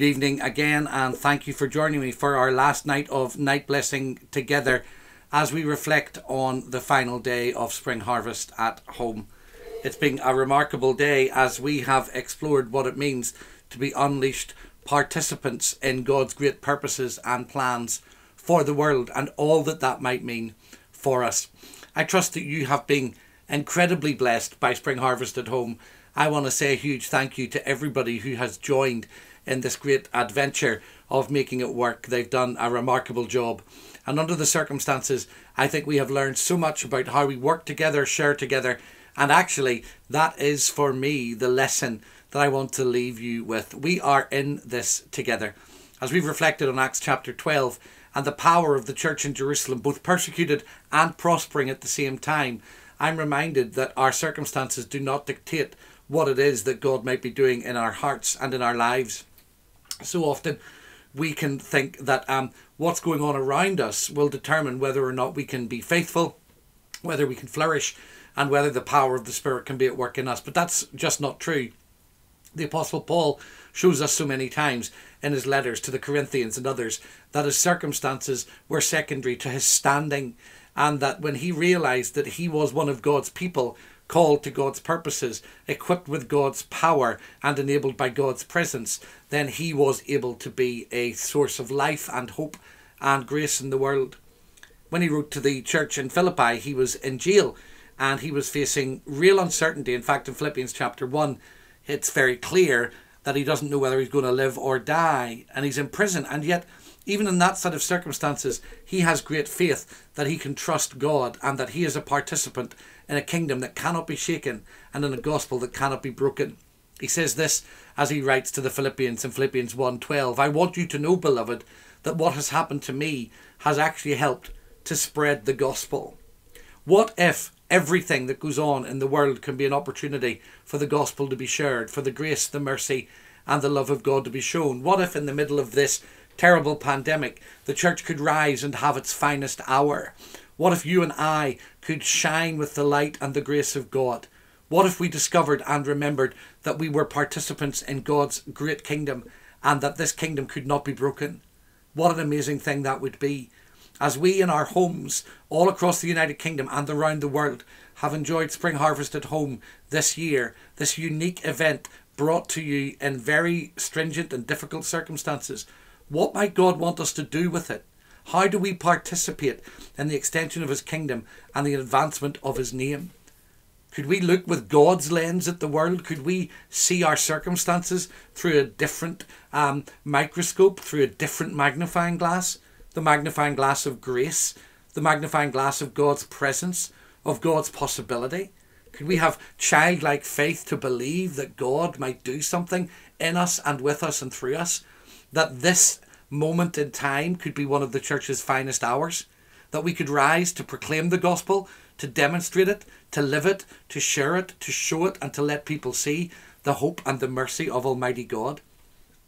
Good evening again, and thank you for joining me for our last night of night blessing together as we reflect on the final day of spring harvest at home. It's been a remarkable day as we have explored what it means to be unleashed participants in God's great purposes and plans for the world and all that that might mean for us. I trust that you have been incredibly blessed by Spring Harvest at Home. I want to say a huge thank you to everybody who has joined in this great adventure of making it work. They've done a remarkable job. And under the circumstances, I think we have learned so much about how we work together, share together. And actually, that is for me the lesson that I want to leave you with. We are in this together. As we've reflected on Acts chapter 12 and the power of the church in Jerusalem, both persecuted and prospering at the same time, I'm reminded that our circumstances do not dictate what it is that God might be doing in our hearts and in our lives. So often we can think that um, what's going on around us will determine whether or not we can be faithful, whether we can flourish, and whether the power of the Spirit can be at work in us. But that's just not true. The Apostle Paul shows us so many times in his letters to the Corinthians and others that his circumstances were secondary to his standing, and that when he realized that he was one of God's people, called to God's purposes, equipped with God's power, and enabled by God's presence, then he was able to be a source of life and hope and grace in the world. When he wrote to the church in Philippi, he was in jail and he was facing real uncertainty. In fact, in Philippians chapter 1, it's very clear that he doesn't know whether he's going to live or die, and he's in prison. And yet, even in that set of circumstances, he has great faith that he can trust God and that he is a participant in a kingdom that cannot be shaken and in a gospel that cannot be broken. He says this as he writes to the Philippians in Philippians 1:12, I want you to know, beloved, that what has happened to me has actually helped to spread the gospel. What if everything that goes on in the world can be an opportunity for the gospel to be shared, for the grace, the mercy, and the love of God to be shown? What if in the middle of this terrible pandemic the church could rise and have its finest hour? What if you and I could shine with the light and the grace of God? What if we discovered and remembered that we were participants in God's great kingdom and that this kingdom could not be broken? What an amazing thing that would be. As we in our homes all across the United Kingdom and around the world have enjoyed Spring Harvest at Home this year, this unique event brought to you in very stringent and difficult circumstances, what might God want us to do with it? How do we participate in the extension of his kingdom and the advancement of his name? Could we look with God's lens at the world? Could we see our circumstances through a different um, microscope, through a different magnifying glass? The magnifying glass of grace, the magnifying glass of God's presence, of God's possibility? Could we have childlike faith to believe that God might do something in us and with us and through us? That this moment in time could be one of the church's finest hours, that we could rise to proclaim the gospel, to demonstrate it, to live it, to share it, to show it, and to let people see the hope and the mercy of Almighty God.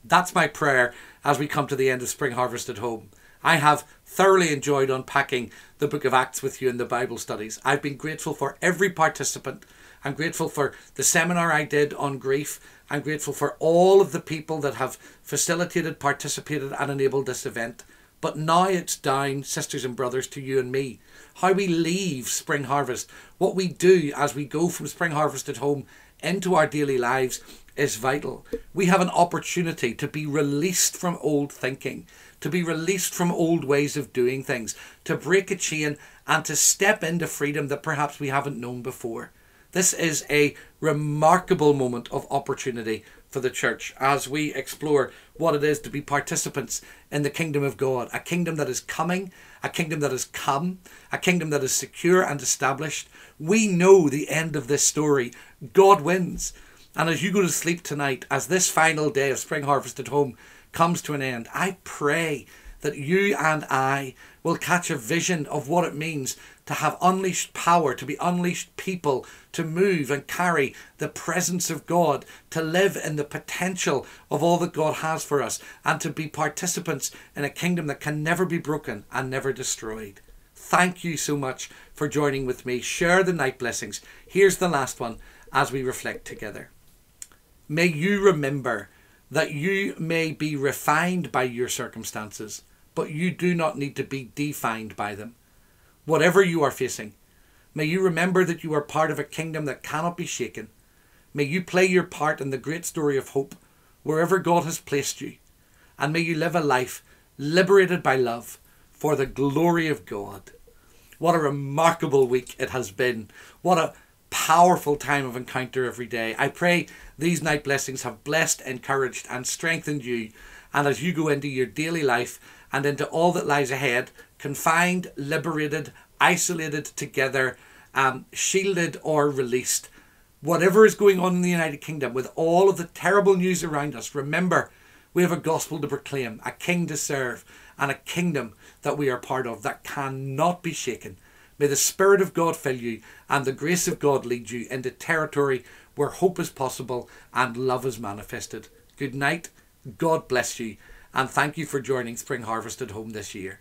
That's my prayer as we come to the end of Spring Harvest at Home. I have thoroughly enjoyed unpacking the book of Acts with you in the Bible studies. I've been grateful for every participant. I'm grateful for the seminar I did on grief I'm grateful for all of the people that have facilitated, participated, and enabled this event. But now it's down, sisters and brothers, to you and me. How we leave Spring Harvest, what we do as we go from Spring Harvest at home into our daily lives is vital. We have an opportunity to be released from old thinking, to be released from old ways of doing things, to break a chain and to step into freedom that perhaps we haven't known before. This is a remarkable moment of opportunity for the church as we explore what it is to be participants in the kingdom of God, a kingdom that is coming, a kingdom that has come, a kingdom that is secure and established. We know the end of this story. God wins. And as you go to sleep tonight, as this final day of spring harvest at home comes to an end, I pray that you and I will catch a vision of what it means to have unleashed power, to be unleashed people, to move and carry the presence of God, to live in the potential of all that God has for us, and to be participants in a kingdom that can never be broken and never destroyed. Thank you so much for joining with me. Share the night blessings. Here's the last one as we reflect together. May you remember that you may be refined by your circumstances, but you do not need to be defined by them. Whatever you are facing, may you remember that you are part of a kingdom that cannot be shaken. May you play your part in the great story of hope wherever God has placed you, and may you live a life liberated by love for the glory of God. What a remarkable week it has been. What a powerful time of encounter every day. I pray these night blessings have blessed, encouraged, and strengthened you. And as you go into your daily life and into all that lies ahead, confined, liberated, isolated together, um, shielded, or released, whatever is going on in the United Kingdom, with all of the terrible news around us, remember we have a gospel to proclaim, a king to serve, and a kingdom that we are part of that cannot be shaken. May the Spirit of God fill you and the grace of God lead you into territory where hope is possible and love is manifested. Good night. God bless you. And thank you for joining Spring Harvest at Home this year.